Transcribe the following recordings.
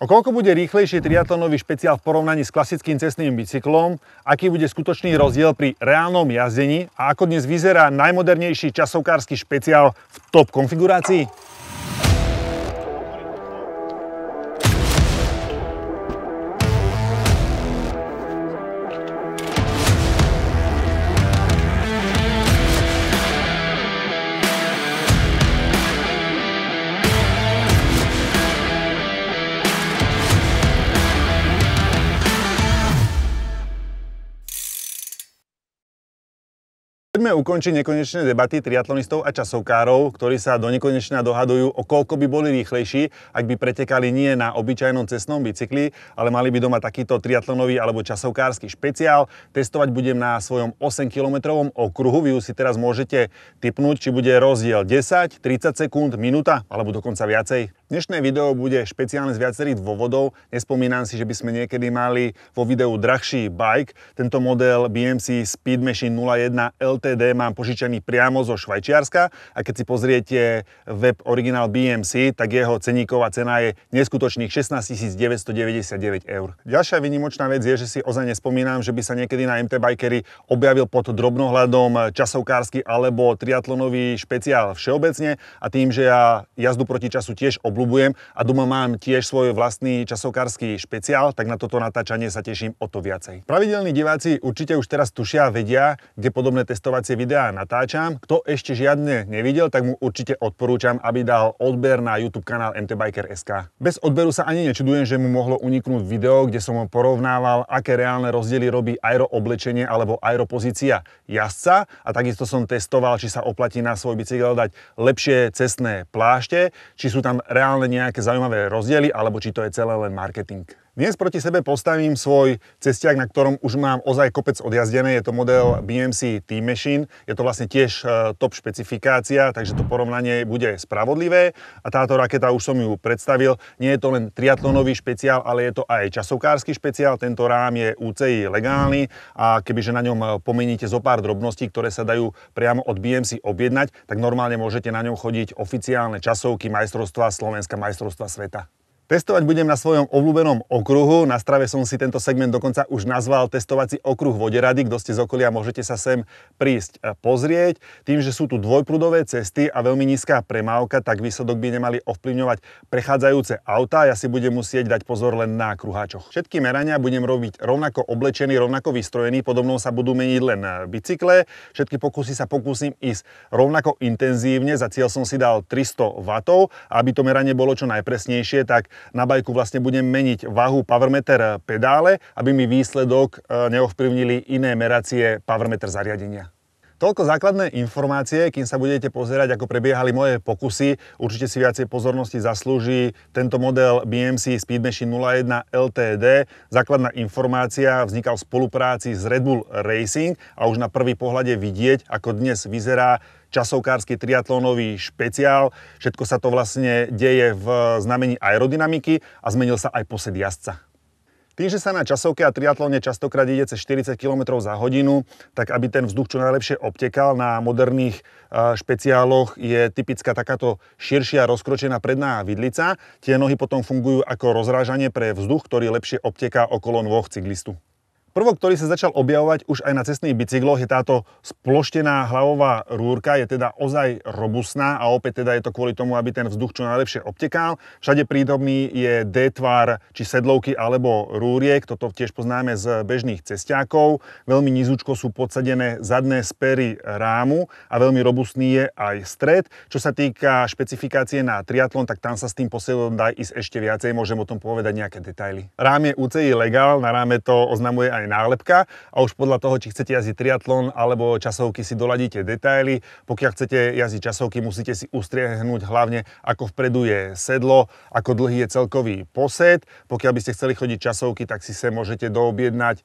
O koľko bude rýchlejší triatlonový špeciál v porovnaní s klasickým cestným bicyklom, aký bude skutočný rozdiel pri reálnom jazdení a ako dnes vyzerá najmodernejší časovkársky špeciál v top konfigurácii? Poďme ukončiť nekonečné debaty triatlonistov a časovkárov, ktorí sa do nekonečna dohadujú, o koľko by boli rýchlejší, ak by pretekali nie na obyčajnom cestnom bicykli, ale mali by doma takýto triatlonový alebo časovkársky špeciál. Testovať budem na svojom 8-kilometrovom okruhu. Vy už si teraz môžete typnúť, či bude rozdiel 10, 30 sekúnd, minúta alebo dokonca viacej. Dnešné video bude špeciálne z viacerých dôvodov. Nespomínam si, že by sme niekedy mali vo videu drahší bike. Tento model BMC Speed Machine 01 LTD mám požičaný priamo zo Švajčiarska a keď si pozriete web Original BMC, tak jeho ceníková cena je neskutočných 16 999 eur. Ďalšia vynimočná vec je, že si ozaj nespomínam, že by sa niekedy na MT Bikery objavil pod drobnohľadom časovkársky alebo triatlonový špeciál všeobecne a tým, že ja jazdu proti času tiež obľúbujem, obľúbujem a doma mám tiež svoj vlastný časovkársky špeciál, tak na toto natáčanie sa teším o to viacej. Pravidelní diváci určite už teraz tušia a vedia, kde podobné testovacie videá natáčam. Kto ešte žiadne nevidel, tak mu určite odporúčam, aby dal odber na YouTube kanál MT Biker SK. Bez odberu sa ani nečudujem, že mu mohlo uniknúť video, kde som porovnával, aké reálne rozdiely robí aero oblečenie alebo aeropozícia jazdca a takisto som testoval, či sa oplatí na svoj bicykel dať lepšie cestné plášte, či sú tam reálne reálne nejaké zaujímavé rozdiely, alebo či to je celé len marketing. Dnes proti sebe postavím svoj cestiak, na ktorom už mám ozaj kopec odjazdené. Je to model BMC Team Machine. Je to vlastne tiež e, top špecifikácia, takže to porovnanie bude spravodlivé. A táto raketa, už som ju predstavil, nie je to len triatlonový špeciál, ale je to aj časovkársky špeciál. Tento rám je UCI legálny a kebyže na ňom pomeníte zo pár drobností, ktoré sa dajú priamo od BMC objednať, tak normálne môžete na ňom chodiť oficiálne časovky majstrovstva Slovenska, majstrovstva sveta. Testovať budem na svojom obľúbenom okruhu. Na strave som si tento segment dokonca už nazval testovací okruh Voderady. Kto ste z okolia, môžete sa sem prísť e, pozrieť. Tým, že sú tu dvojprudové cesty a veľmi nízka premávka, tak výsledok by nemali ovplyvňovať prechádzajúce auta. Ja si budem musieť dať pozor len na kruháčoch. Všetky merania budem robiť rovnako oblečený, rovnako vystrojený. Podobnou sa budú meniť len bicykle. Všetky pokusy sa pokúsim ísť rovnako intenzívne. Za cieľ som si dal 300 W. Aby to meranie bolo čo najpresnejšie, tak na bajku vlastne budem meniť váhu powermeter pedále, aby mi výsledok e, neovplyvnili iné meracie powermeter zariadenia. Toľko základné informácie, kým sa budete pozerať, ako prebiehali moje pokusy. Určite si viacej pozornosti zaslúži tento model BMC Speed Machine 01 LTD. Základná informácia vznikal v spolupráci s Red Bull Racing a už na prvý pohľade vidieť, ako dnes vyzerá časovkársky triatlónový špeciál. Všetko sa to vlastne deje v znamení aerodynamiky a zmenil sa aj posed jazdca. Tým, že sa na časovke a triatlóne častokrát ide cez 40 km za hodinu, tak aby ten vzduch čo najlepšie obtekal, na moderných špeciáloch je typická takáto širšia rozkročená predná vidlica. Tie nohy potom fungujú ako rozrážanie pre vzduch, ktorý lepšie obteká okolo nôh cyklistu. Prvok, ktorý sa začal objavovať už aj na cestných bicykloch, je táto sploštená hlavová rúrka, je teda ozaj robustná a opäť teda je to kvôli tomu, aby ten vzduch čo najlepšie obtekal. Všade prítomný je D-tvar, či sedlovky alebo rúriek, toto tiež poznáme z bežných cestiakov. Veľmi nízučko sú podsadené zadné spery rámu a veľmi robustný je aj stred. Čo sa týka špecifikácie na triatlon, tak tam sa s tým posielom dá ísť ešte viacej, môžem o tom povedať nejaké detaily. Rám je UCI legál, na ráme to oznamuje aj nálepka a už podľa toho, či chcete jazdiť triatlon alebo časovky si doladíte detaily. Pokiaľ chcete jazdiť časovky, musíte si ustriehnúť hlavne, ako vpredu je sedlo, ako dlhý je celkový posed. Pokiaľ by ste chceli chodiť časovky, tak si sa môžete doobjednať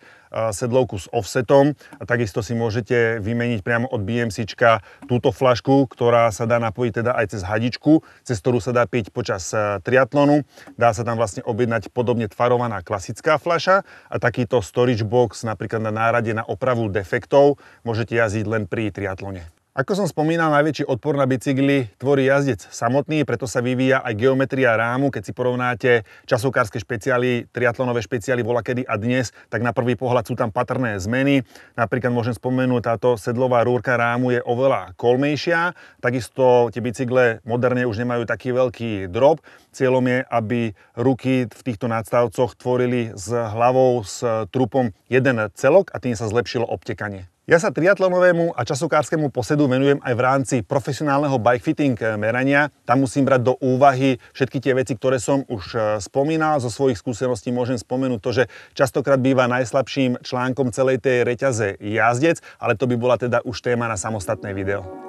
sedlovku s offsetom a takisto si môžete vymeniť priamo od BMCčka túto flašku, ktorá sa dá napojiť teda aj cez hadičku, cez ktorú sa dá piť počas triatlonu. Dá sa tam vlastne objednať podobne tvarovaná klasická fľaša a takýto storage box napríklad na nárade na opravu defektov môžete jazdiť len pri triatlone. Ako som spomínal, najväčší odpor na bicykli tvorí jazdec samotný, preto sa vyvíja aj geometria rámu. Keď si porovnáte časovkárske špeciály, triatlonové špeciály bola kedy a dnes, tak na prvý pohľad sú tam patrné zmeny. Napríklad môžem spomenúť, táto sedlová rúrka rámu je oveľa kolmejšia. Takisto tie bicykle moderne už nemajú taký veľký drop. Cieľom je, aby ruky v týchto nadstavcoch tvorili s hlavou, s trupom jeden celok a tým sa zlepšilo obtekanie. Ja sa triatlonovému a časokárskému posedu venujem aj v rámci profesionálneho bike fitting eh, merania. Tam musím brať do úvahy všetky tie veci, ktoré som už eh, spomínal. Zo svojich skúseností môžem spomenúť to, že častokrát býva najslabším článkom celej tej reťaze jazdec, ale to by bola teda už téma na samostatné video.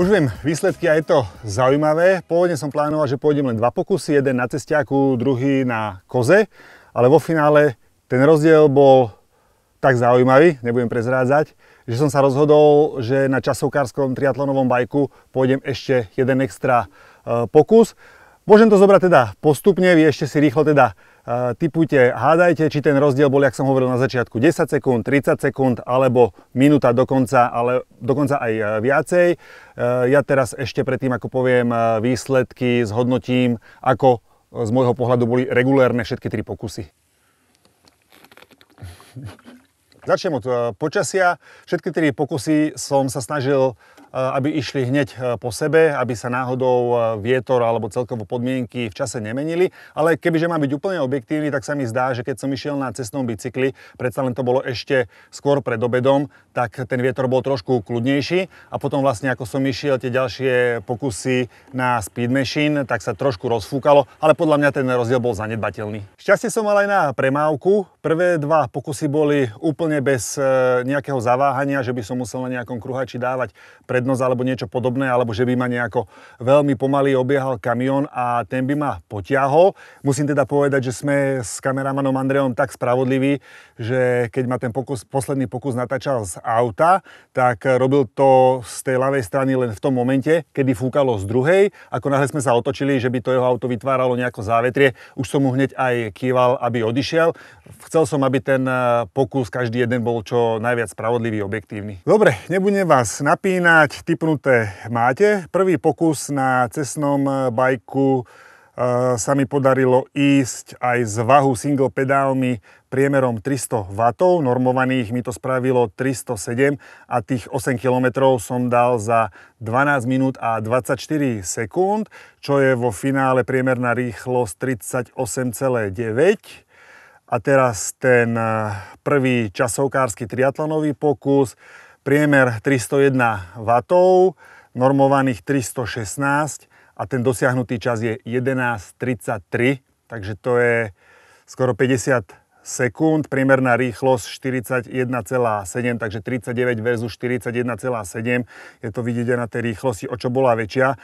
Už viem výsledky a je to zaujímavé. Pôvodne som plánoval, že pôjdem len dva pokusy, jeden na cestiaku, druhý na koze, ale vo finále ten rozdiel bol tak zaujímavý, nebudem prezrádzať, že som sa rozhodol, že na časovkárskom triatlonovom bajku pôjdem ešte jeden extra e, pokus. Môžem to zobrať teda postupne, vy ešte si rýchlo teda typujte, hádajte, či ten rozdiel bol, jak som hovoril na začiatku, 10 sekúnd, 30 sekúnd alebo minúta dokonca, ale dokonca aj e, viacej. E, ja teraz ešte predtým, ako poviem e, výsledky, zhodnotím, ako z môjho pohľadu boli regulérne všetky tri pokusy. Začnem od počasia. Všetky tri pokusy som sa snažil aby išli hneď eh, po sebe, aby sa náhodou eh, vietor alebo celkovo podmienky v čase nemenili. Ale kebyže mám byť úplne objektívny, tak sa mi zdá, že keď som išiel na cestnom bicykli, predsa len to bolo ešte skôr pred obedom, tak ten vietor bol trošku kľudnejší a potom vlastne ako som išiel tie ďalšie pokusy na speed machine, tak sa trošku rozfúkalo, ale podľa mňa ten rozdiel bol zanedbateľný. Šťastie som mal aj na premávku. Prvé dva pokusy boli úplne bez nejakého zaváhania, že by som musel na nejakom kruhači dávať pre prednosť alebo niečo podobné, alebo že by ma nejako veľmi pomaly obiehal kamión a ten by ma potiahol. Musím teda povedať, že sme s kameramanom Andreom tak spravodliví, že keď ma ten pokus, posledný pokus natáčal z auta, tak robil to z tej ľavej strany len v tom momente, kedy fúkalo z druhej. Ako náhle sme sa otočili, že by to jeho auto vytváralo nejako závetrie, už som mu hneď aj kýval, aby odišiel. Chcel som, aby ten eh, pokus každý jeden bol čo najviac spravodlivý, objektívny. Dobre, nebudem vás napínať, snáď typnuté máte. Prvý pokus na cestnom eh, bajku eh, sa mi podarilo ísť aj z vahu single pedálmi priemerom 300 W, normovaných mi to spravilo 307 a tých 8 km som dal za 12 minút a 24 sekúnd, čo je vo finále priemerná rýchlosť 38,9 a teraz ten eh, prvý časovkársky triatlonový pokus priemer 301 W, normovaných 316 a ten dosiahnutý čas je 11.33, takže to je skoro 50 sekúnd, priemerná rýchlosť 41,7, takže 39 versus 41,7, je to vidieť aj na tej rýchlosti, o čo bola väčšia.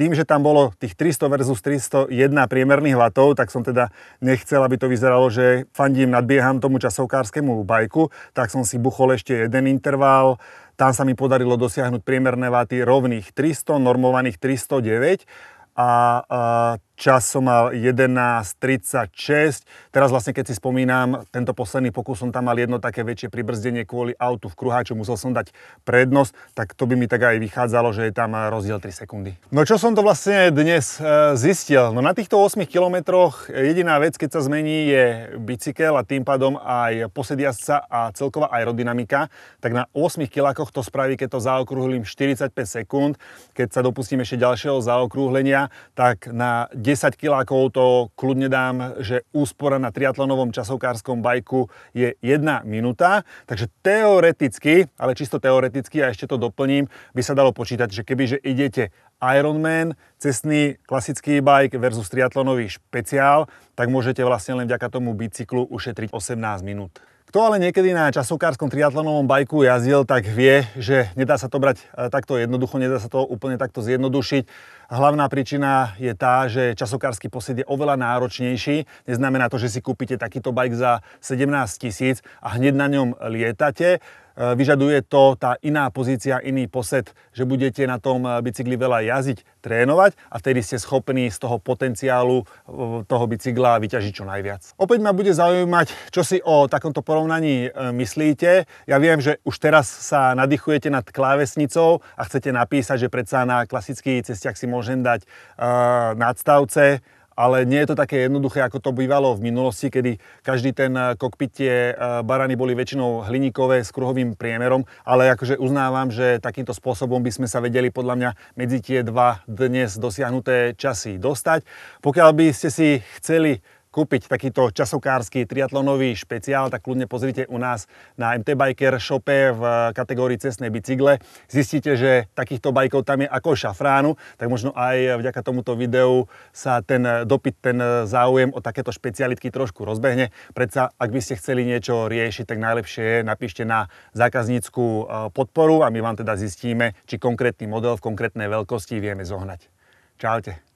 Tým, že tam bolo tých 300 versus 301 priemerných vatov, tak som teda nechcel, aby to vyzeralo, že fandím, nadbieham tomu časovkárskému bajku, tak som si buchol ešte jeden interval, tam sa mi podarilo dosiahnuť priemerné vaty rovných 300, normovaných 309 a čas som mal 11.36. Teraz vlastne, keď si spomínam, tento posledný pokus som tam mal jedno také väčšie pribrzdenie kvôli autu v kruháču, musel som dať prednosť, tak to by mi tak aj vychádzalo, že je tam rozdiel 3 sekundy. No čo som to vlastne dnes e, zistil? No na týchto 8 kilometroch jediná vec, keď sa zmení, je bicykel a tým pádom aj posediasca a celková aerodynamika, tak na 8 kilákoch to spraví, keď to zaokrúhlim 45 sekúnd. Keď sa dopustím ešte ďalšieho zaokrúhlenia, tak na 10 kilákov to kľudne dám, že úspora na triatlonovom časovkárskom bajku je 1 minúta. Takže teoreticky, ale čisto teoreticky a ešte to doplním, by sa dalo počítať, že kebyže idete Ironman, cestný klasický bike versus triatlonový špeciál, tak môžete vlastne len vďaka tomu bicyklu ušetriť 18 minút. Kto ale niekedy na časovkárskom triatlonovom bajku jazdil, tak vie, že nedá sa to brať e, takto jednoducho, nedá sa to úplne takto zjednodušiť. Hlavná príčina je tá, že časokársky posed je oveľa náročnejší. Neznamená to, že si kúpite takýto bike za 17 tisíc a hneď na ňom lietate. E, vyžaduje to tá iná pozícia, iný posed, že budete na tom e, bicykli veľa jazdiť, trénovať a vtedy ste schopní z toho potenciálu e, toho bicykla vyťažiť čo najviac. Opäť ma bude zaujímať, čo si o takomto porovnaní myslíte. Ja viem, že už teraz sa nadýchujete nad klávesnicou a chcete napísať, že predsa na klasický cestiach si môžem dať nadstavce, ale nie je to také jednoduché, ako to bývalo v minulosti, kedy každý ten eh, kokpit tie eh, barany boli väčšinou hliníkové s kruhovým priemerom, ale akože uznávam, že takýmto spôsobom by sme sa vedeli podľa mňa medzi tie dva dnes dosiahnuté časy dostať. Pokiaľ by ste si chceli kúpiť takýto časokársky triatlonový špeciál, tak kľudne pozrite u nás na MT Biker shope v kategórii cestné bicykle. Zistíte, že takýchto bajkov tam je ako šafránu, tak možno aj vďaka tomuto videu sa ten dopyt, ten záujem o takéto špecialitky trošku rozbehne. Predsa, ak by ste chceli niečo riešiť, tak najlepšie je napíšte na zákaznícku podporu a my vám teda zistíme, či konkrétny model v konkrétnej veľkosti vieme zohnať. Čaute.